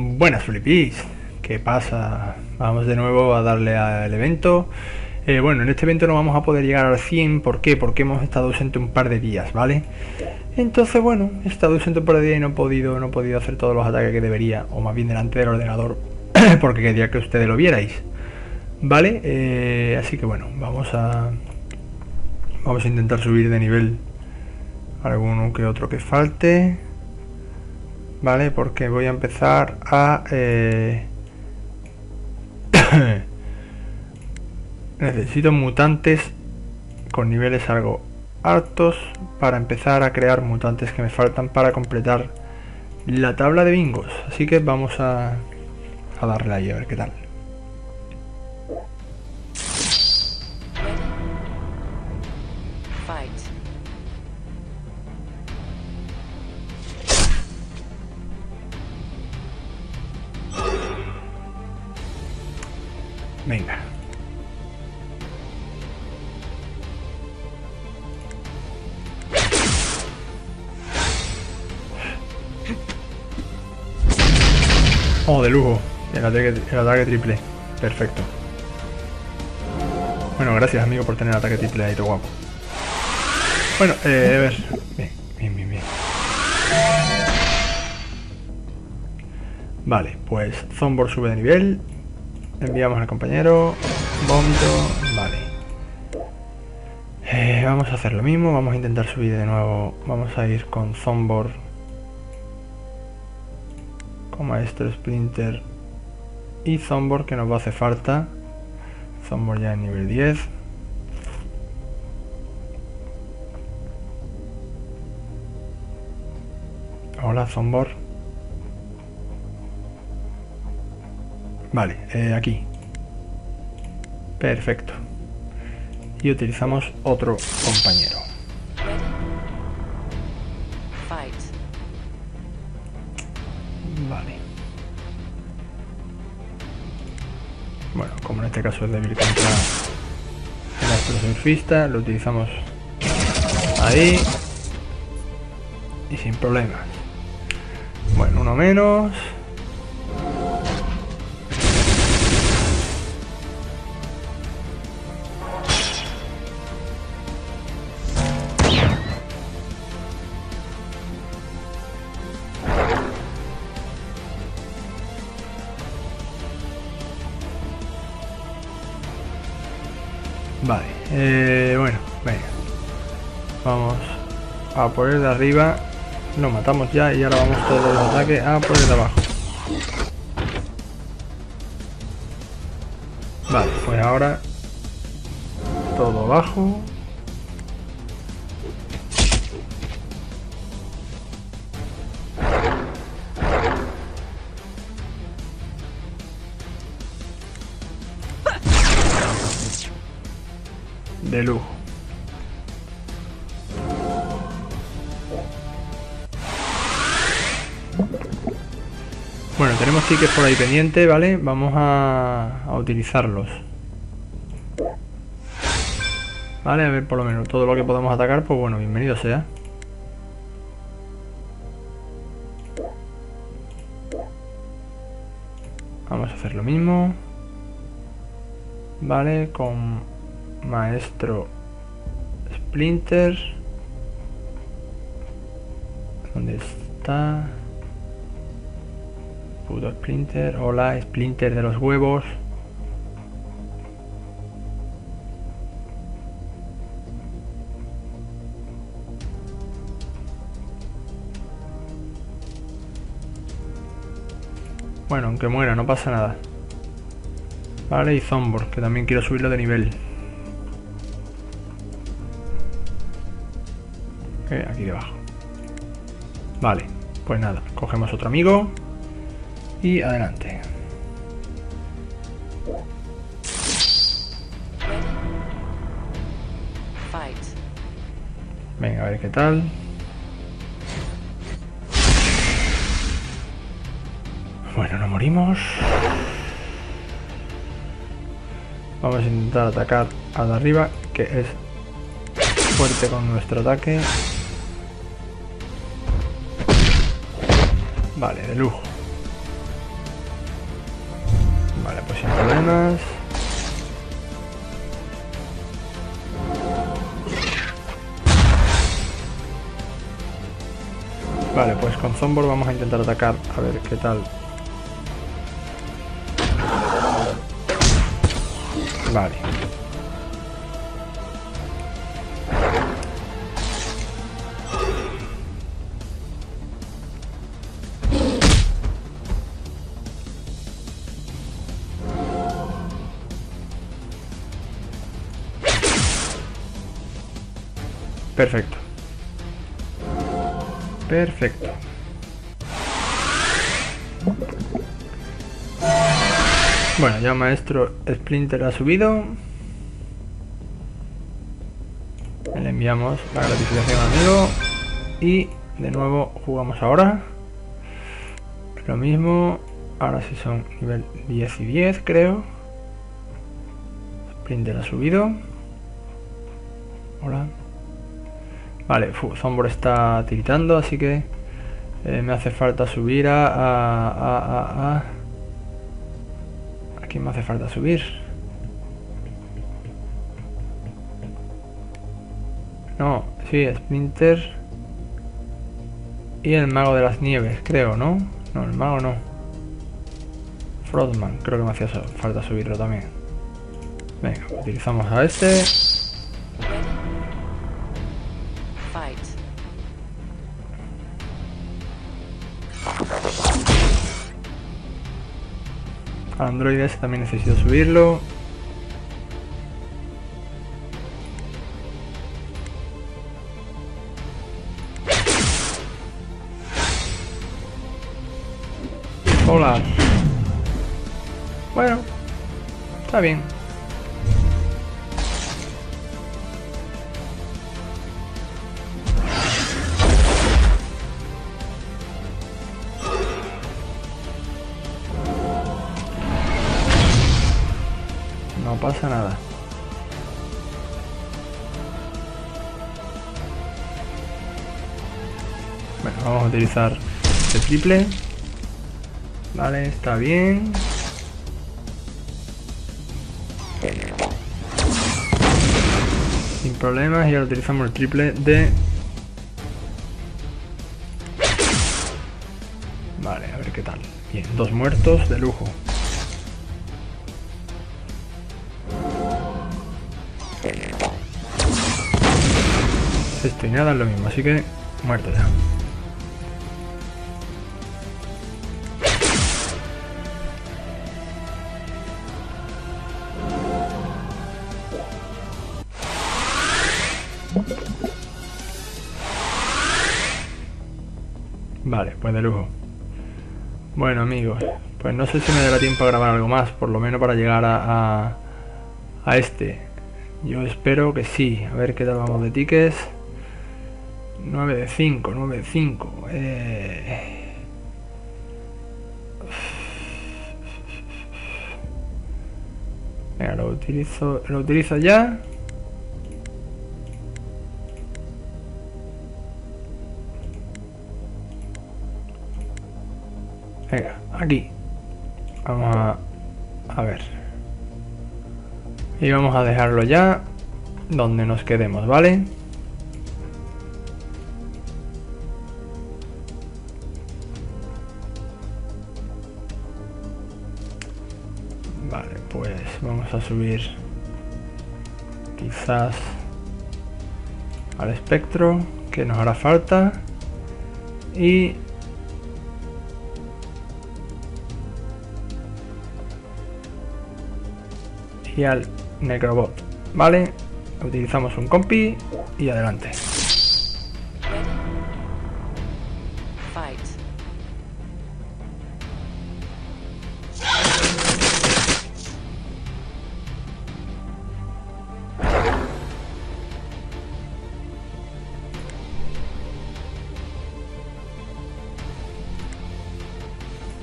Buenas flipis, ¿qué pasa? Vamos de nuevo a darle al evento. Eh, bueno, en este evento no vamos a poder llegar al 100, ¿por qué? Porque hemos estado ausente un par de días, ¿vale? Entonces, bueno, he estado ausente un par de días y no he podido, no he podido hacer todos los ataques que debería, o más bien delante del ordenador, porque quería que ustedes lo vierais. ¿Vale? Eh, así que bueno, vamos a... Vamos a intentar subir de nivel alguno que otro que falte. ¿Vale? Porque voy a empezar a... Eh, necesito mutantes con niveles algo altos para empezar a crear mutantes que me faltan para completar la tabla de bingos. Así que vamos a, darle ahí a ver qué tal. Venga. Oh, de lujo. El ataque, el ataque triple. Perfecto. Bueno, gracias amigo por tener el ataque triple ahí, todo guapo. Bueno, eh, a ver. Bien, bien, bien, bien. Vale, pues Zombor sube de nivel. Enviamos al compañero. Vómito. Vale. Eh, vamos a hacer lo mismo. Vamos a intentar subir de nuevo. Vamos a ir con Zombor. Con Maestro Splinter. Y Zombor que nos va a hacer falta. Zombor ya en nivel 10. Hola Zombor. Vale, eh, aquí. Perfecto. Y utilizamos otro compañero. Vale. Bueno, como en este caso es débil contra el astrosurfista, lo utilizamos ahí y sin problemas. Bueno, uno menos. Eh, bueno, venga. Vamos a por el de arriba. Lo matamos ya y ahora vamos todos los ataques a por de abajo. Vale, pues ahora todo abajo. Lujo. Bueno, tenemos tickets por ahí pendiente, ¿vale? Vamos a, a utilizarlos. Vale, a ver por lo menos todo lo que podamos atacar, pues bueno, bienvenido sea. Vamos a hacer lo mismo. Vale, con Maestro Splinter. ¿Dónde está? Puto Splinter. Hola, Splinter de los huevos. Bueno, aunque muera, no pasa nada. Vale, y Zombor, que también quiero subirlo de nivel. Aquí debajo. Vale, pues nada, cogemos otro amigo y adelante. Venga, a ver qué tal. Bueno, no morimos. Vamos a intentar atacar a de arriba, que es fuerte con nuestro ataque. Vale, de lujo. pues sin problemas. Vale, pues con Zombor vamos a intentar atacar a ver qué tal. Vale. Perfecto. Perfecto. Bueno, ya maestro Splinter ha subido. Le enviamos la gratificación al amigo. Y de nuevo jugamos ahora. Lo mismo. Ahora sí son nivel 10 y 10 creo. Splinter ha subido. Hola. Vale, Zombor está tiritando, así que eh, me hace falta subir a, a, a, a... Aquí me hace falta subir. No, sí, Splinter. Y el mago de las nieves, creo, ¿no? No, el mago no. Frostman, creo que me hacía falta subirlo también. Venga, utilizamos a este. Android S también necesito subirlo. Hola. Bueno, está bien. A utilizar el triple. Vale, está bien. Sin problemas y ahora utilizamos el triple de... Vale, a ver qué tal. Bien, dos muertos de lujo. Esto y nada es lo mismo, así que muerto ya. Pues de lujo. Bueno amigos, pues no sé si me dará tiempo a grabar algo más, por lo menos para llegar a, a, este. Yo espero que sí. A ver qué tal vamos de tickets. 9 de 5, 9 de 5. Eh... Venga, lo utilizo, lo utilizo ya. Venga, aquí. Vamos a, a ver. Y vamos a dejarlo ya donde nos quedemos, ¿vale? Vale, pues vamos a subir quizás al espectro que nos hará falta y y al necrobot vale utilizamos un compi y adelante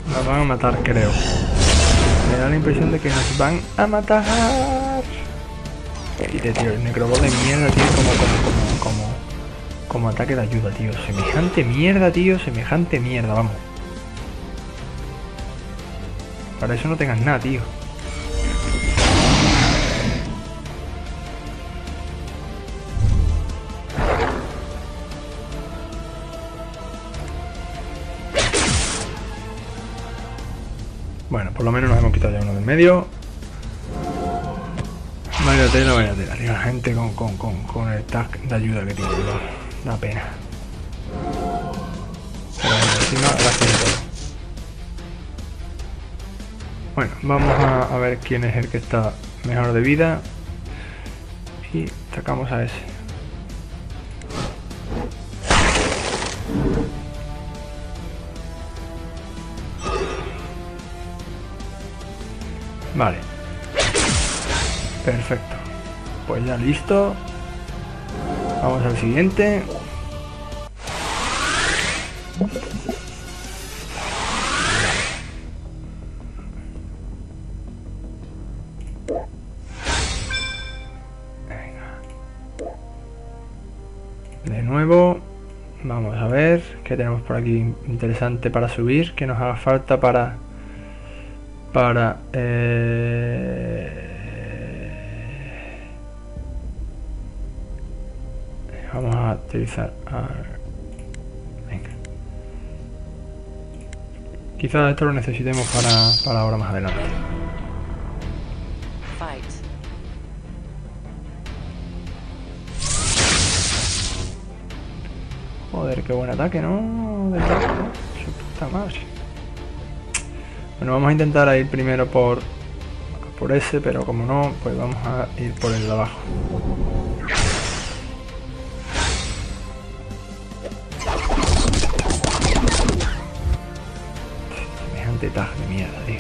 Nos van a matar, creo. Me da la impresión de que nos van a matar. Tío, el necrobot de mierda, tío, como, como, como, como, como ataque de ayuda, tío. Semejante mierda, tío, semejante mierda, vamos. Para eso no tengas nada, tío. Bueno, por lo menos nos hemos quitado ya uno del medio. Vaya tela, vaya tela. la gente con, con, con, con el tag de ayuda que tiene. ¿no? Da pena. Pero bueno, encima. Bueno, vamos a, a ver quién es el que está mejor de vida. Y sacamos a ese. Vale. Perfecto. Pues ya listo. Vamos al siguiente. Venga. De nuevo. Vamos a ver qué tenemos por aquí interesante para subir. Que nos haga falta para para eh, vamos a utilizar a, venga. Quizás esto lo necesitemos para, para ahora más adelante. Joder qué buen ataque no de puta madre bueno, vamos a intentar ir primero por, por ese, pero como no, pues vamos a ir por el de abajo. Semejante tag de mierda, tío.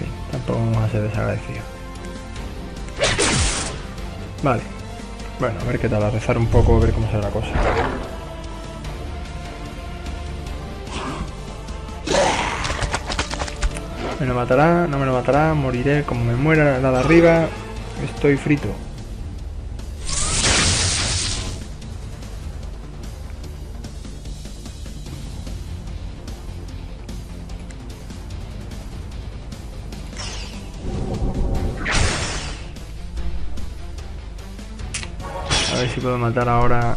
En tampoco vamos a ser desagradecidos. Vale. Bueno, a ver qué tal, a rezar un poco, a ver cómo será la cosa. Me lo matará, no me lo matará, moriré como me muera la de arriba. Estoy frito. A ver si puedo matar ahora.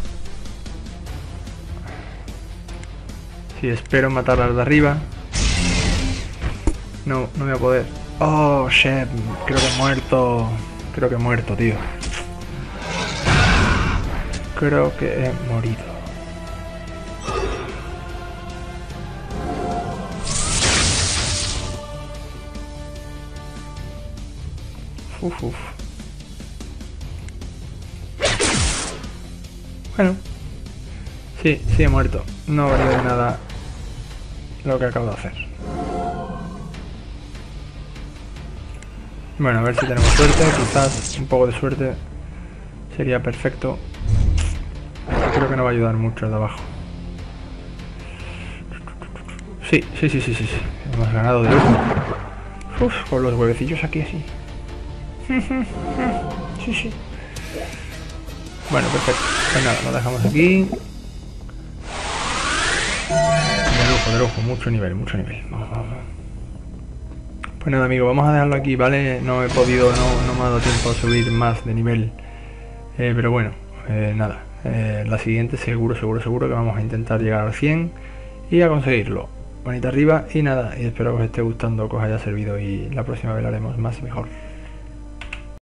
Si espero matar al de arriba. No, no voy a poder. Oh, shit. Creo que he muerto. Creo que he muerto, tío. Creo que he morido. Uf, uf. Bueno. Sí, sí he muerto. No ha valido de nada lo que acabo de hacer. Bueno, a ver si tenemos suerte. Quizás un poco de suerte sería perfecto. Creo que no va a ayudar mucho el de abajo. Sí, sí, sí, sí, sí. Hemos ganado de lujo. Uf, con los huevecillos aquí así. Sí, sí. Bueno, perfecto. Pues nada, lo dejamos aquí. De lujo, de lujo. Mucho nivel, mucho nivel. Vamos, vamos. Pues nada amigos, vamos a dejarlo aquí, ¿vale? No he podido, no, me ha dado tiempo a subir más de nivel. Eh, pero bueno, eh, nada. Eh, la siguiente seguro, seguro, seguro que vamos a intentar llegar al 100 y a conseguirlo. Bonita arriba y nada, y espero que os esté gustando, que os haya servido y la próxima vez lo haremos más y mejor.